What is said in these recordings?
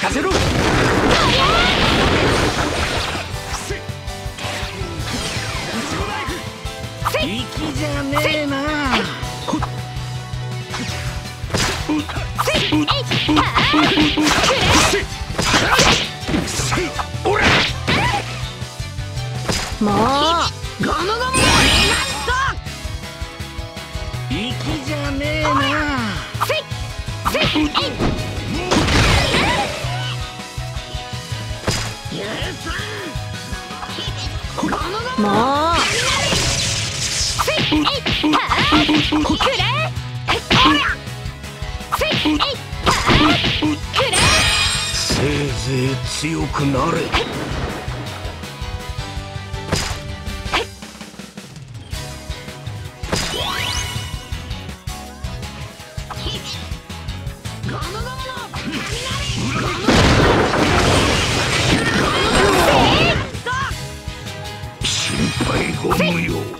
任せろじゃねえな。もうゴムゴムじゃねえな。もう強くなれ。心配ご無用。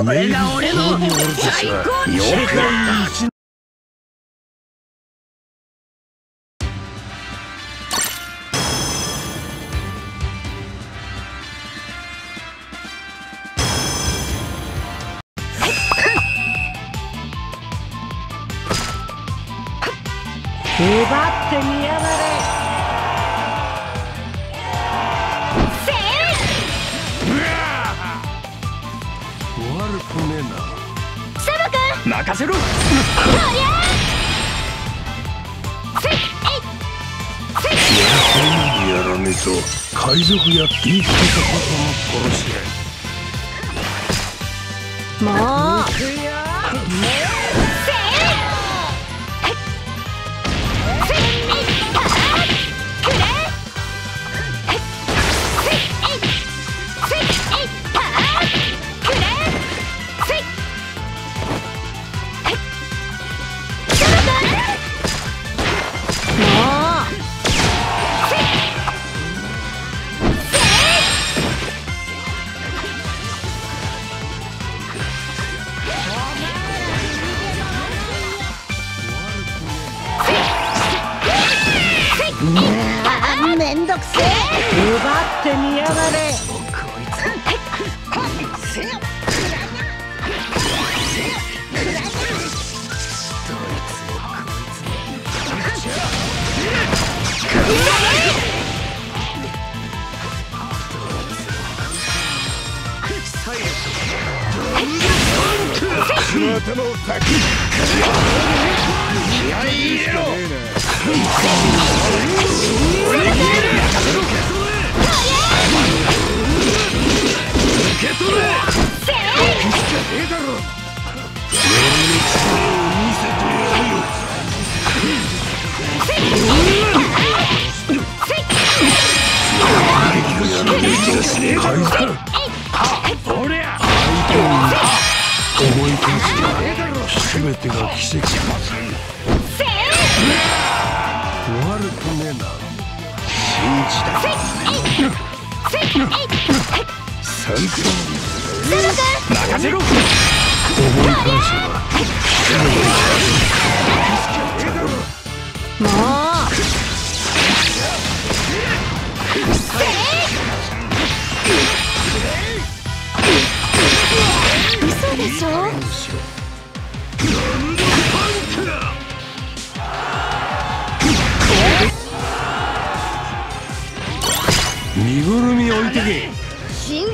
これが俺の最高に成功だ奪ってみやがれ任せろ。やらねえと海賊やって生きてたことも殺し合いもう奪ってみやがれ。気合い入れろ。えだろ身ぐるみ置いてけ。心臓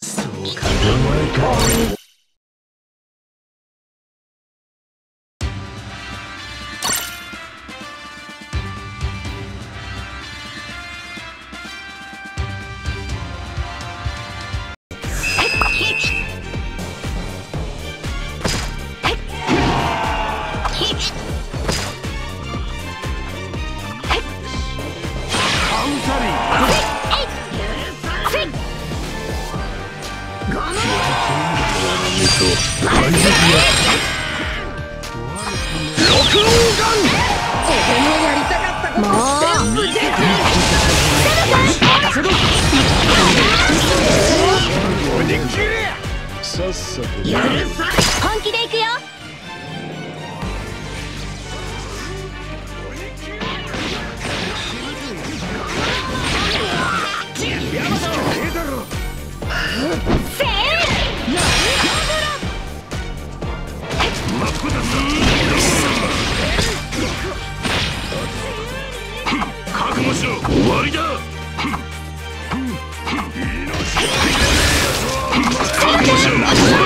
そうかお前か本気で行くよりだ。覚悟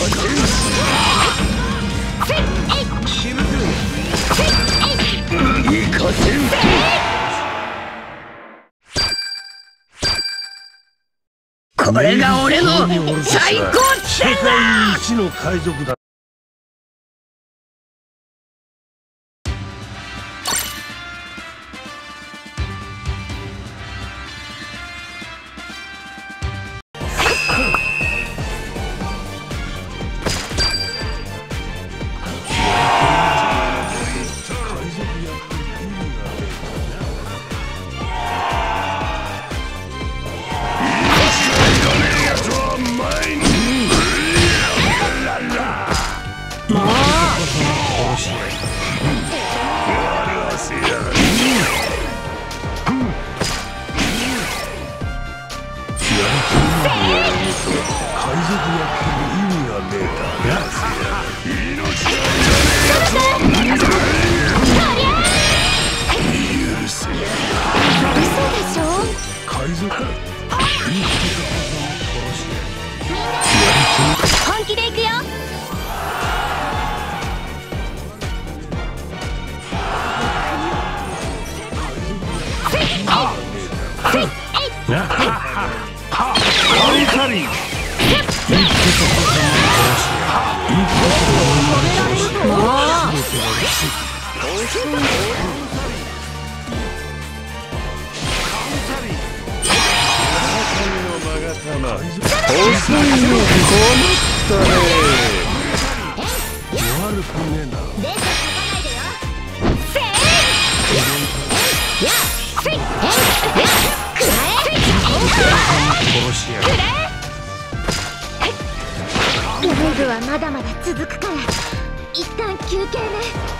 これが俺の最高世界一の海賊だ海賊やってる。意味はねえだろまだまだ続くから一旦休憩ね。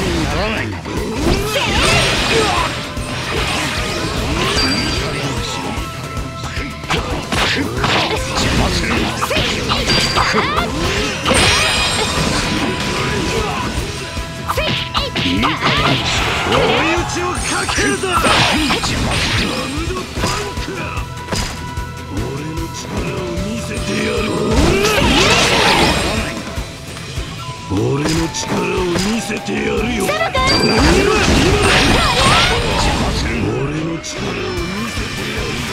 追い打ちをかけるだ俺の力をせてやる俺の力を見せてやるよ。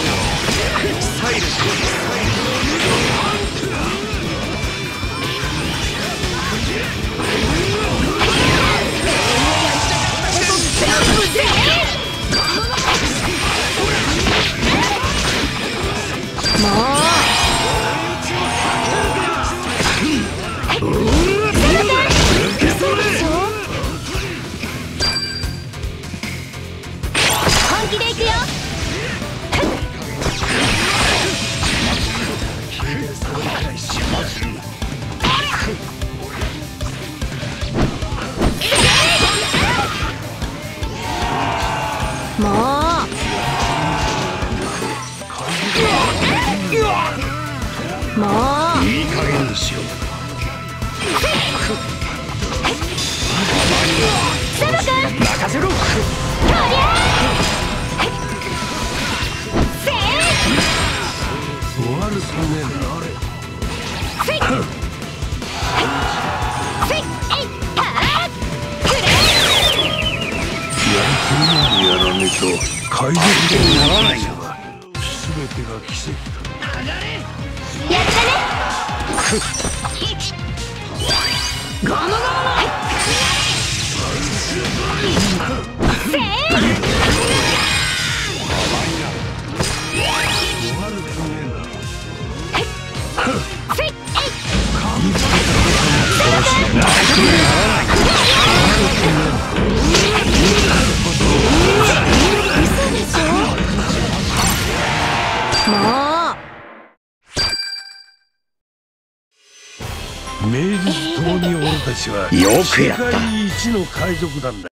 俺の力を怪獣にならないよ全てが奇跡だやったね。ム ムよくやった。世界一の海賊団だ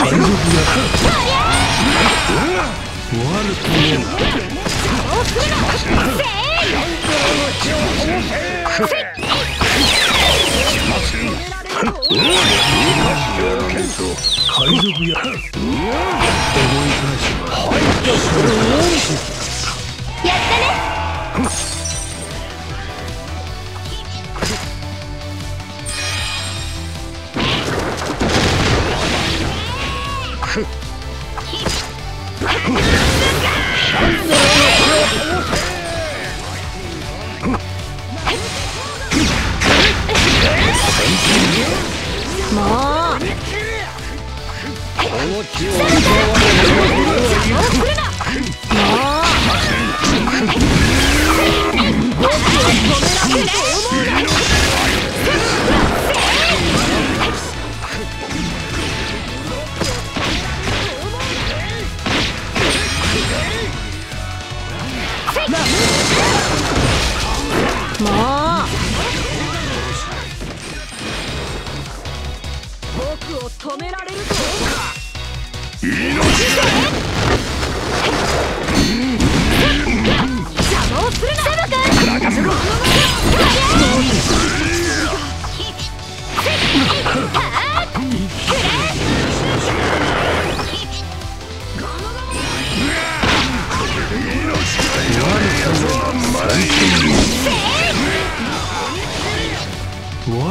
やったね。もう。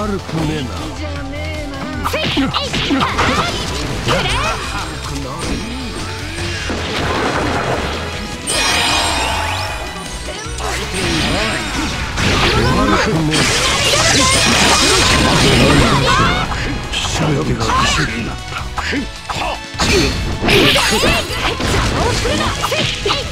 悪くねえな。悪くっ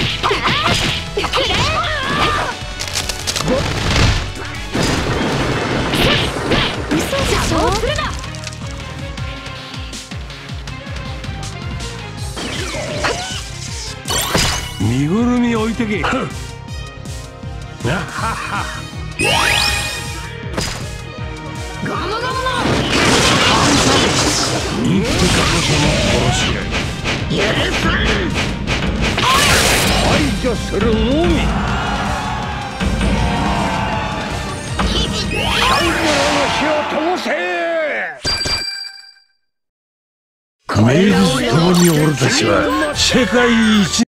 てけな。はは言ってたことの殺し排除するのみ最後の火を灯せ名実ともに俺たちは世界一